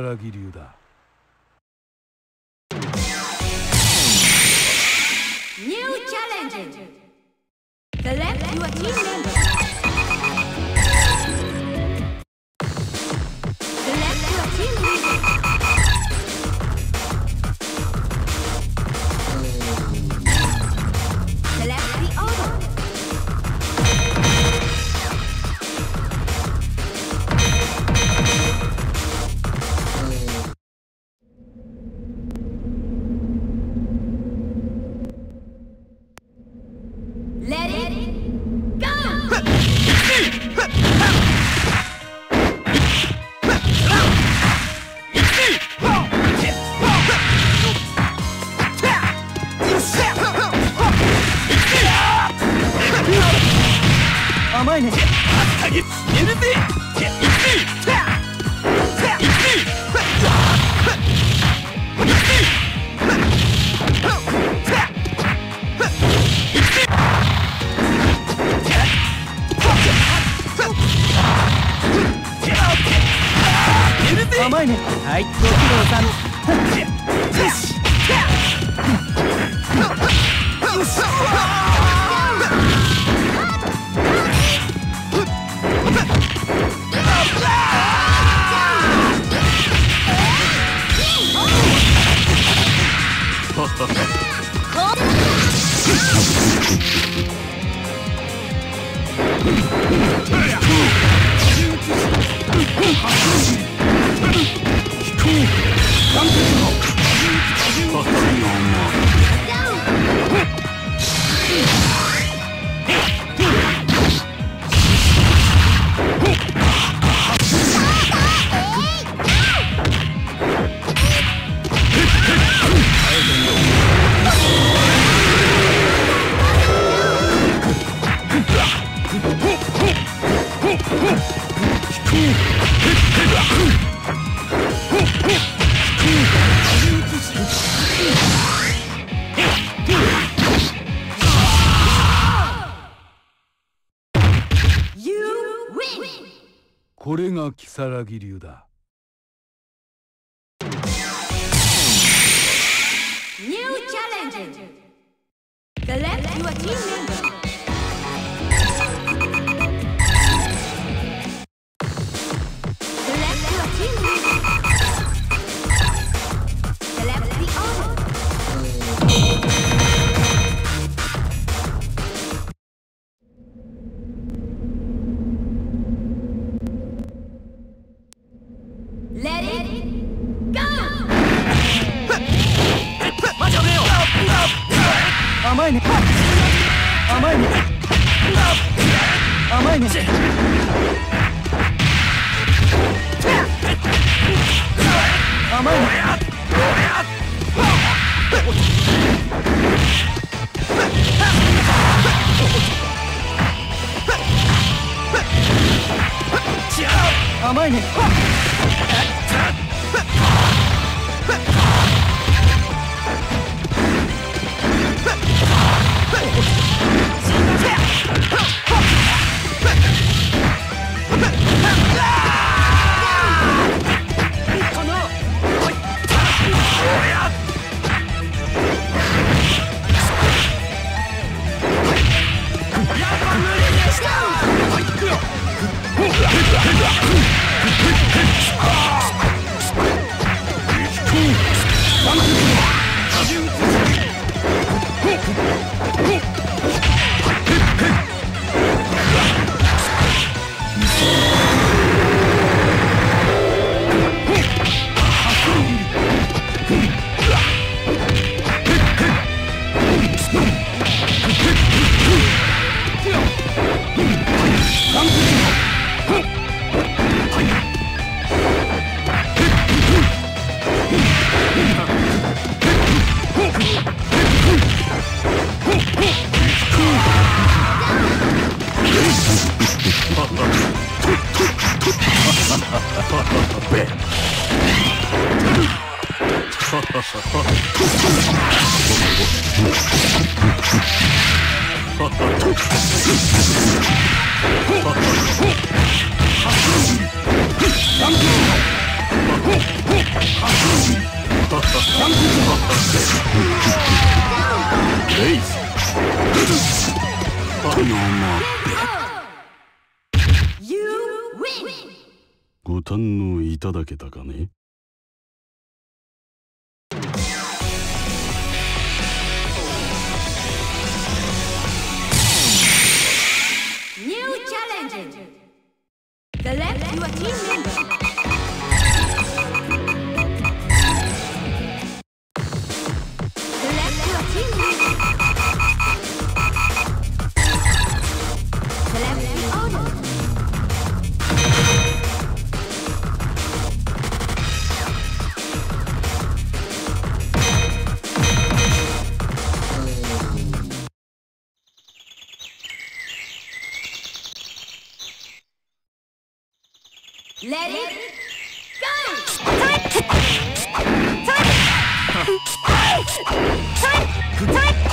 如月流だ Oh, 甘いねこが如月流だ New challenger. Select your team member. Select 甘いただけたかね New Challenge! Select your team member. Let it go! はいご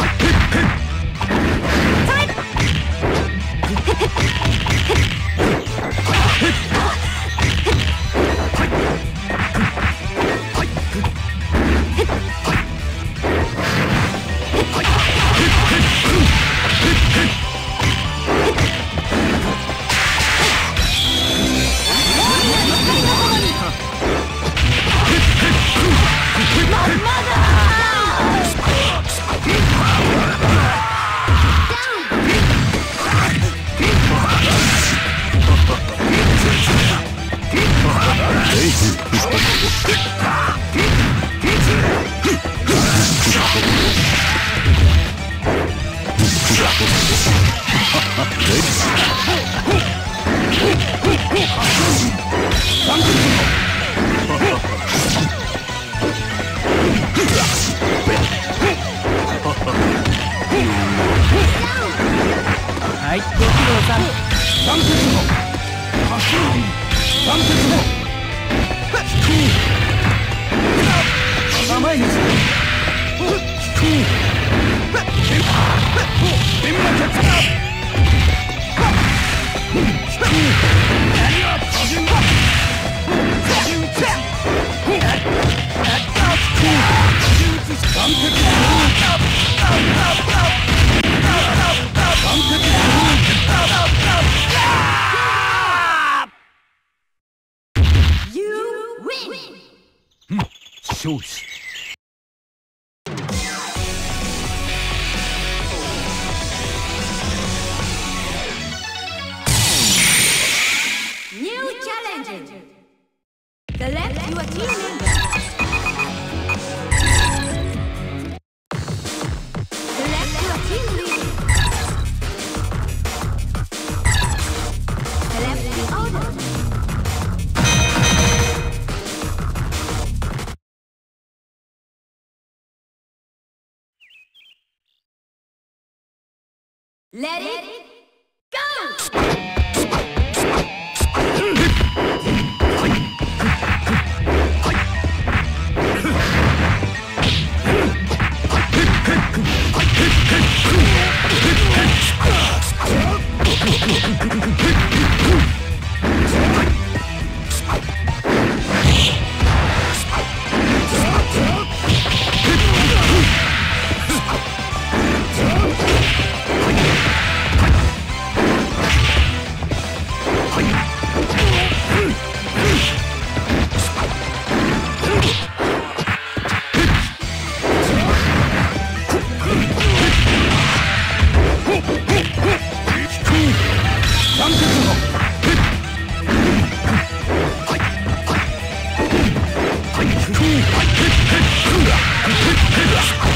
Let it go! あっ!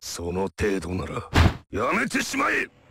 その程度ならやめてしまえ。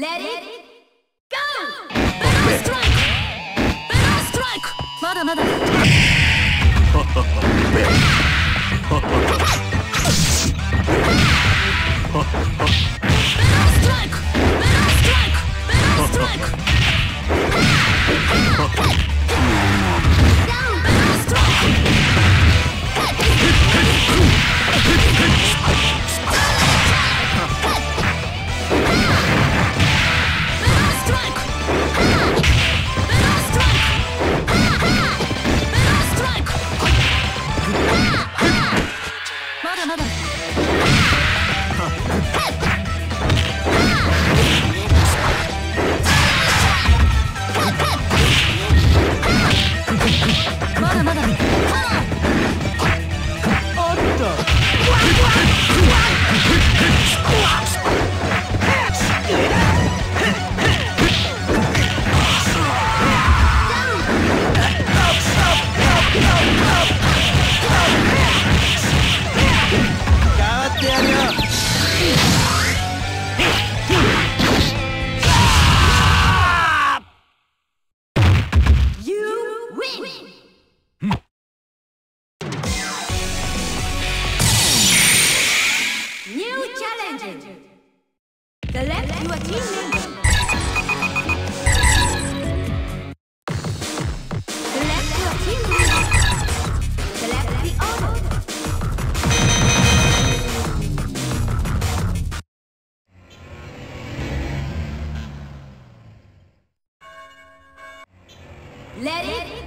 Let, it Let, Let it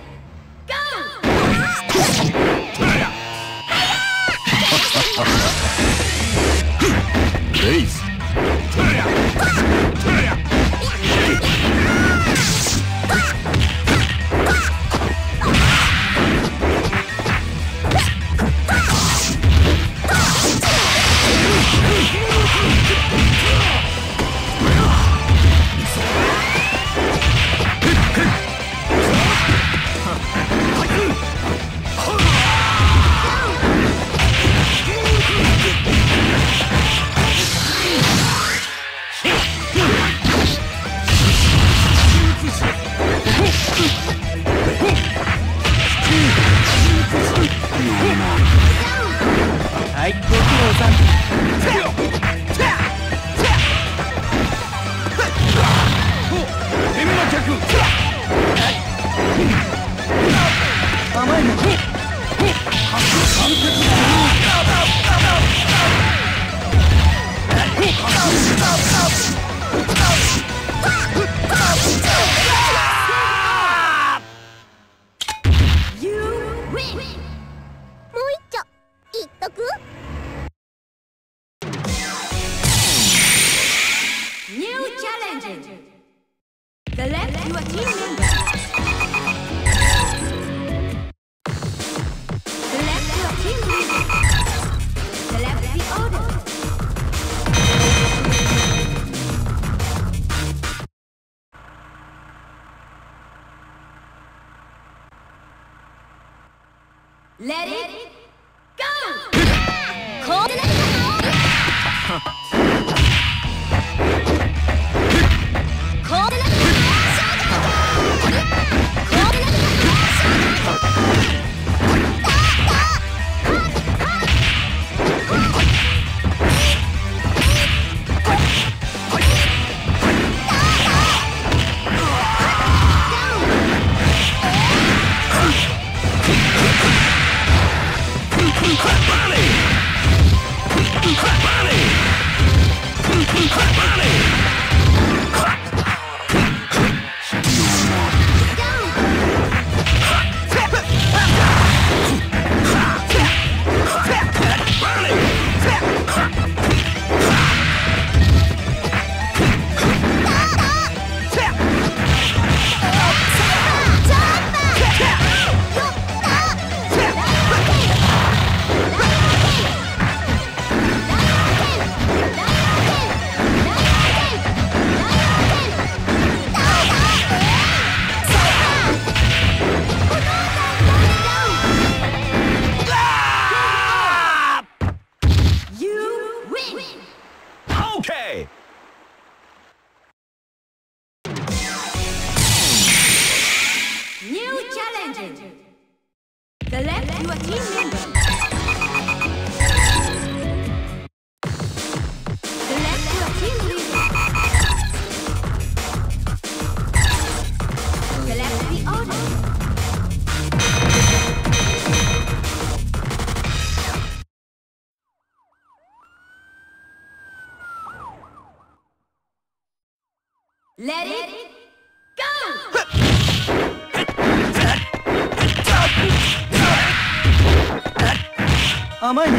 甘いね。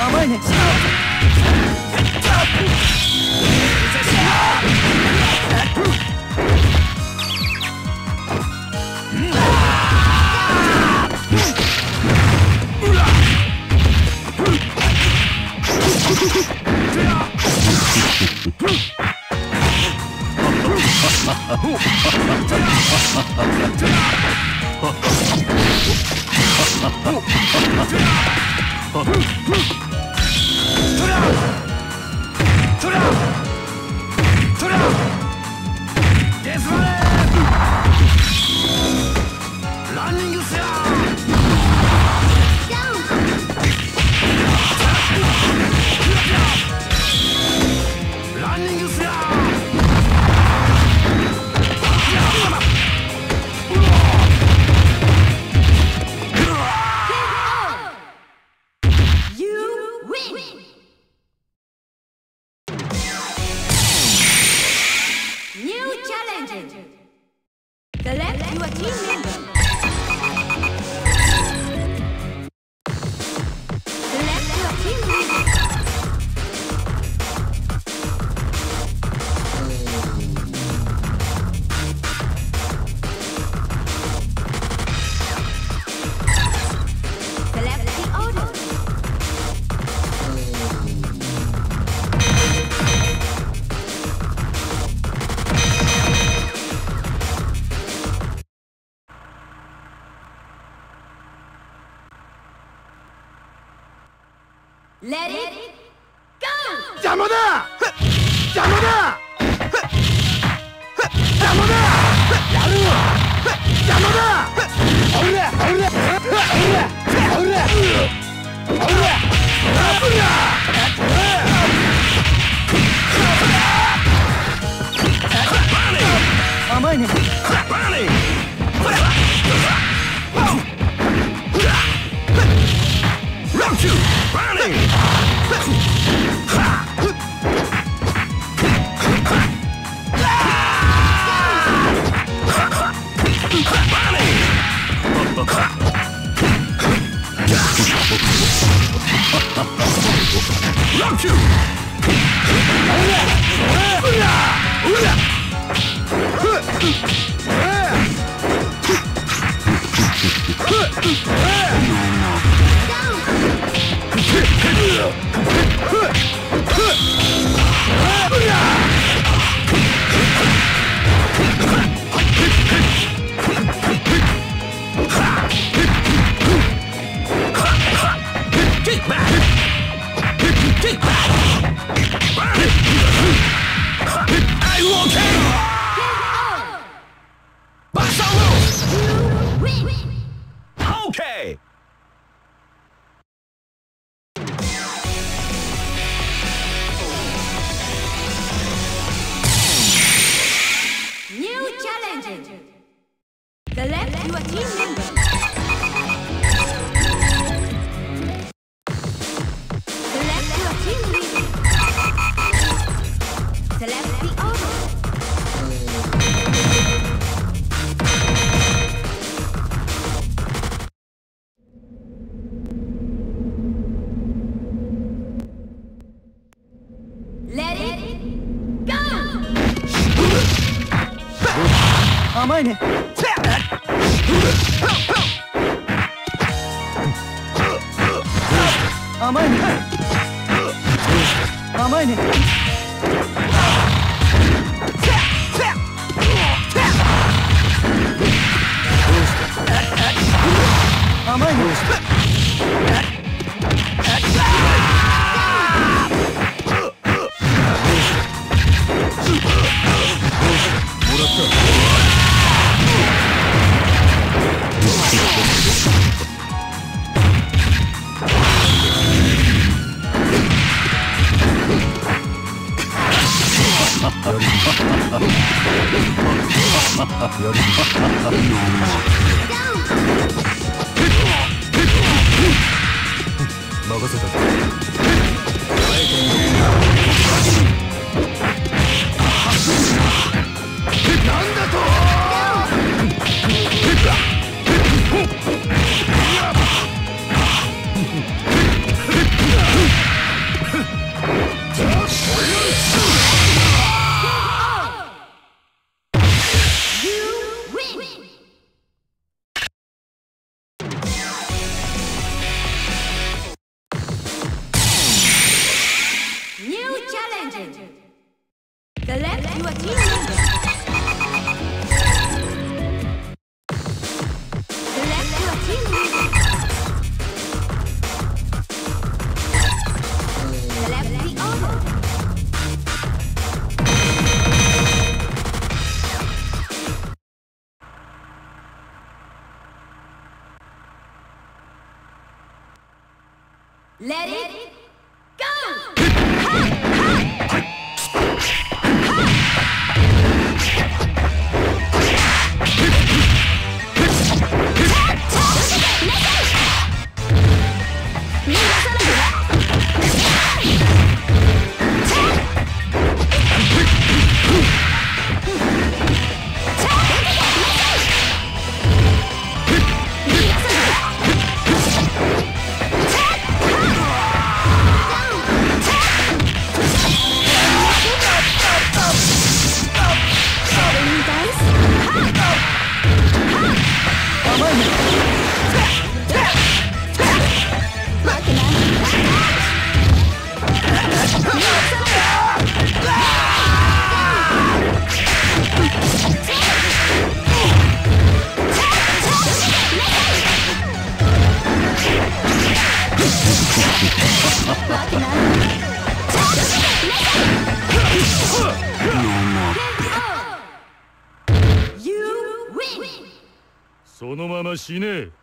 甘いね。ランニングスラ Let 邪魔だ!邪魔だ!邪魔だ!やる邪魔だ!おおおおおお。Yeah! うっ。何だとの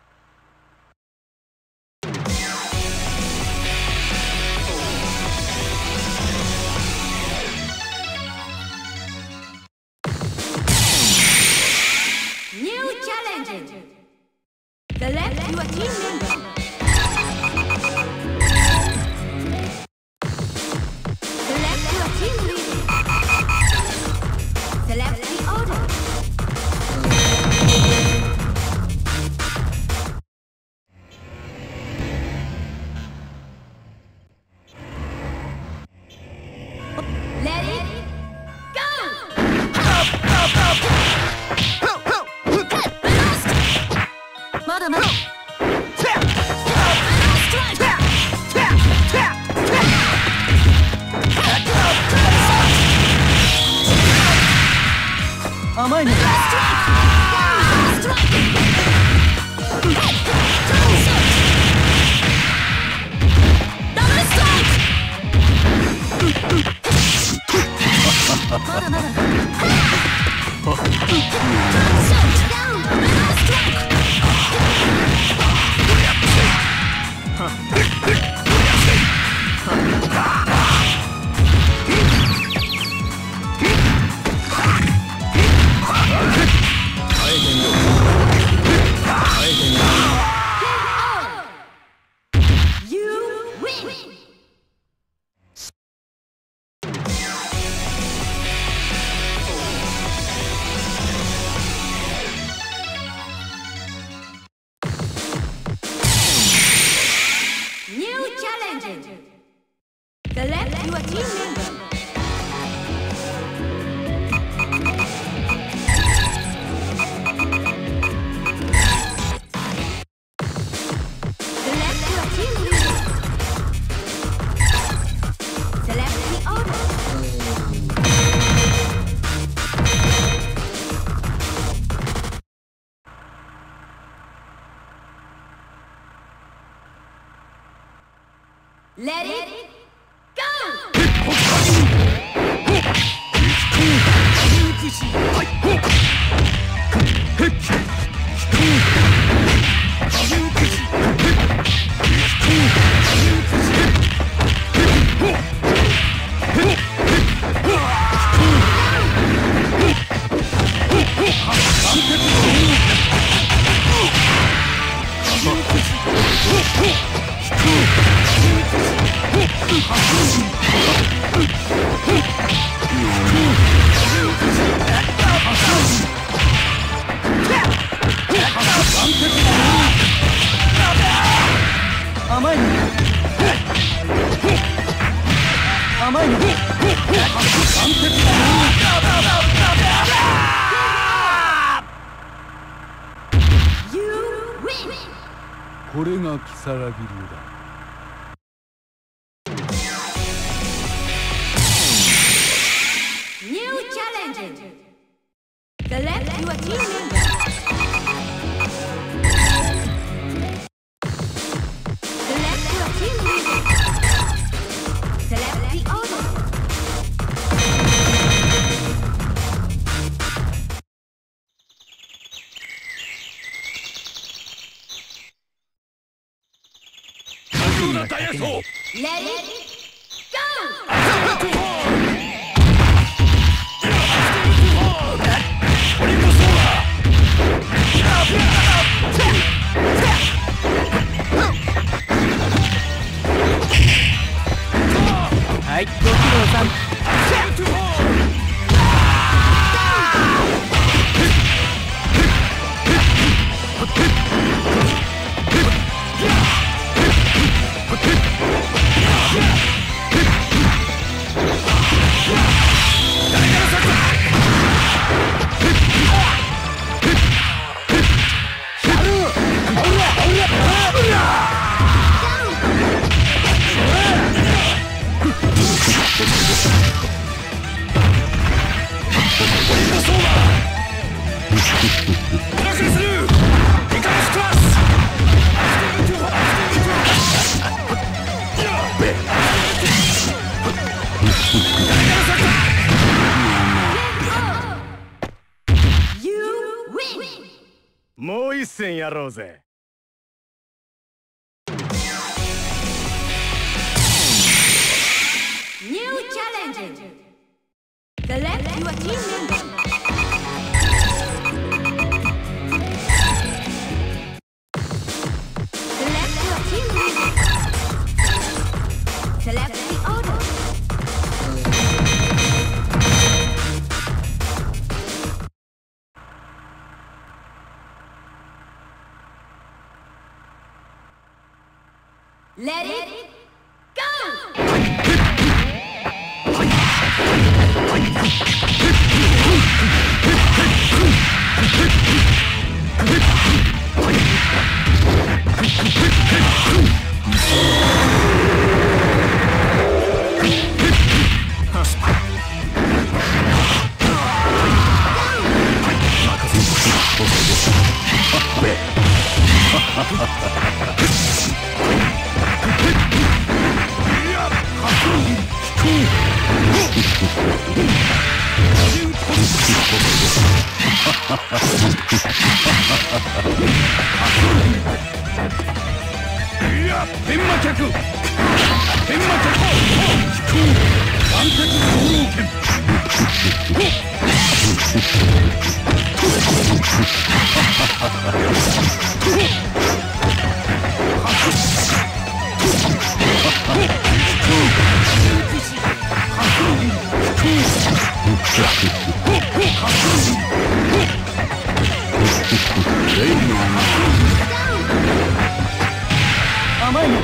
月流だ New challenge! Select your team member. Select はい、ご苦労さん。もう一戦やろうぜ New challenge. Select your team member. Let it 天魔客天魔客飛行万鉄航路剣甘いね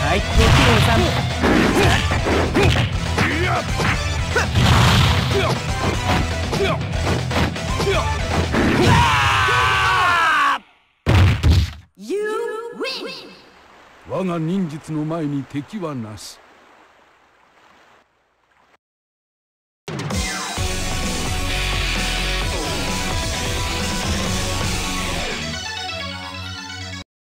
最高気分さん。我が忍術の前に敵はなし